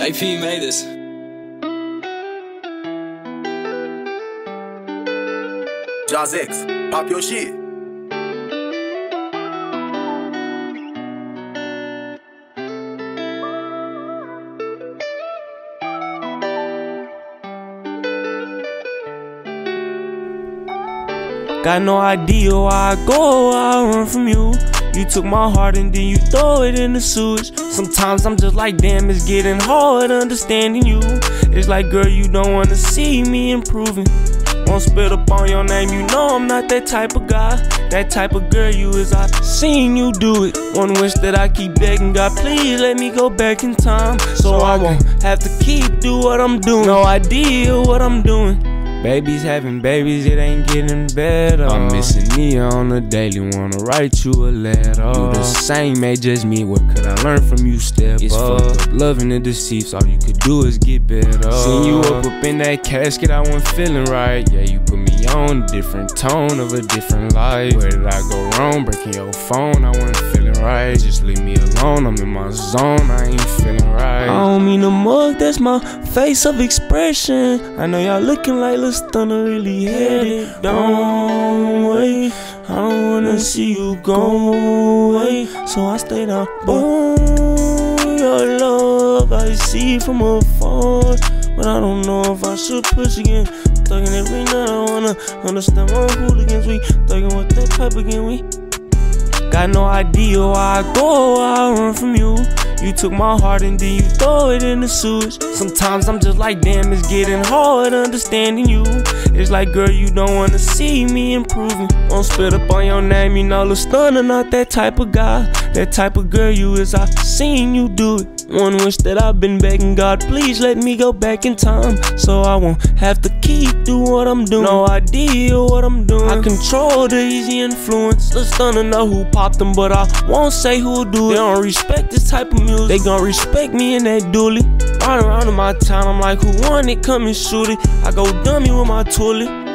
AP made this. Jaws X, pop your shit. Got no idea why I go, I run from you. You took my heart and then you throw it in the sewage. Sometimes I'm just like, damn, it's getting hard understanding you. It's like, girl, you don't wanna see me improving. Won't spit up on your name, you know I'm not that type of guy. That type of girl you is, I seen you do it. One wish that I keep begging God, please let me go back in time. So I won't have to keep do what I'm doing. No idea what I'm doing. Babies having babies, it ain't getting better. I'm missing Nia on the daily, wanna write you a letter. Do the same, ain't just me. What could I learn from you, step it's up? fucked up loving the deceits, all you could do is get better. Seen you up up in that casket, I wasn't feeling right. Yeah, you put me on a different tone of a different life. Where did I go wrong? Breaking your phone, I wasn't feeling right. Just leave me alone, I'm in my zone, I ain't feeling right. I don't mean to mug, that's my face of expression. I know y'all looking like little Stunna, really headed down way. I don't wanna see you go away, so I stay down. Boom, your love I see from afar, but I don't know if I should push again. Thugging every night, I wanna understand my hooligans. We thugging with that pipe again. We got no idea why I go, why I run from you. You took my heart and then you throw it in the sewage. Sometimes I'm just like, damn, it's getting hard understanding you. It's like, girl, you don't wanna see me improving. Won't spit up on your name, you know, Stunna, not that type of guy. That type of girl you is, I seen you do it. One wish that I've been begging God, please let me go back in time. So I won't have to keep doing what I'm doing. No idea what I'm doing. I control the easy influence. The Stunna know who popped them, but I won't say who'll do it. They don't respect this type of music. They gon' respect me in that dually. Right around in my town, I'm like, who won it? Come and shoot it. I go dummy with my toilet.